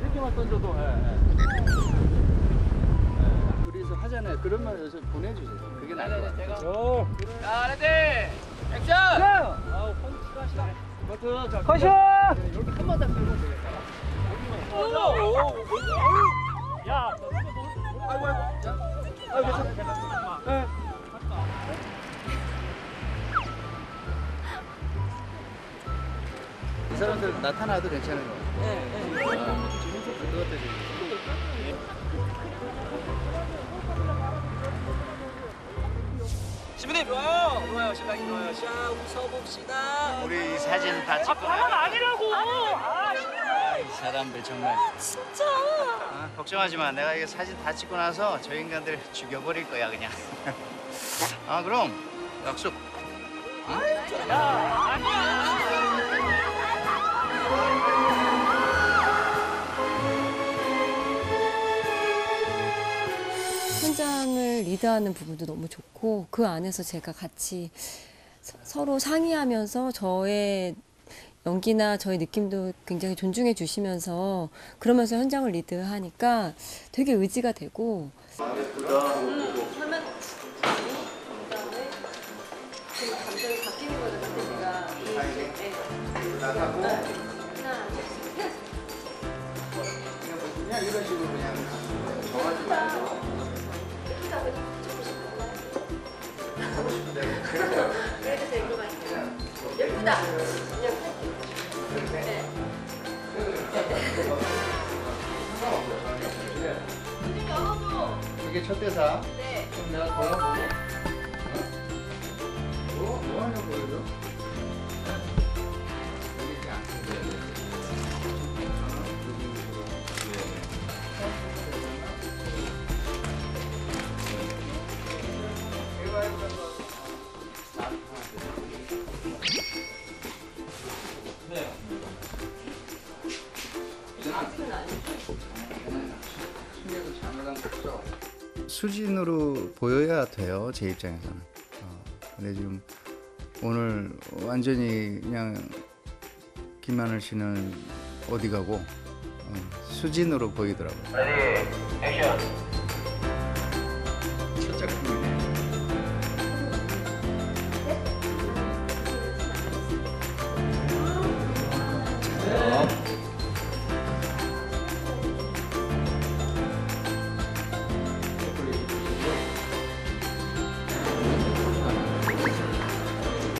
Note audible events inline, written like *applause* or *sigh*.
이렇게만 던져도 둘이서 하잖아요. 그러면 여기서 보내주세요. 그게 같아요. 자 레디 액션 아우 펀치가 컷이요! 이렇게 한 번더 들고 되겠다 야 아이고 아이고 사람들 나타나도 괜찮은 거 같아요. 네, 네. 그것도 신부님 좋아요 좋아요 신랑이 좋아요 자 웃어봅시다 우리 이 사진 다 찍고 그건 아니라고! 아, 아, 이 사람들 정말 진짜. 아, 걱정하지 마. 내가 이거 사진 다 찍고 나서 저 인간들 죽여버릴 거야 그냥. *laughs* 아 그럼 약속. 현장을 리드하는 부분도 너무 좋고 그 안에서 제가 같이 서- 서로 상의하면서 저의 연기나 저의 느낌도 굉장히 존중해 주시면서 그러면서 현장을 리드하니까 되게 의지가 되고. 이런 식으로 그냥. 정하지 말고 이게 첫 대사. 네. 그럼 내가 걸어 수진으로 보여야 돼요 제 입장에서는 어, 근데 지금 오늘 완전히 그냥 김하늘 씨는 어디 가고 어, 수진으로 보이더라고요. ready action. 첫 작품.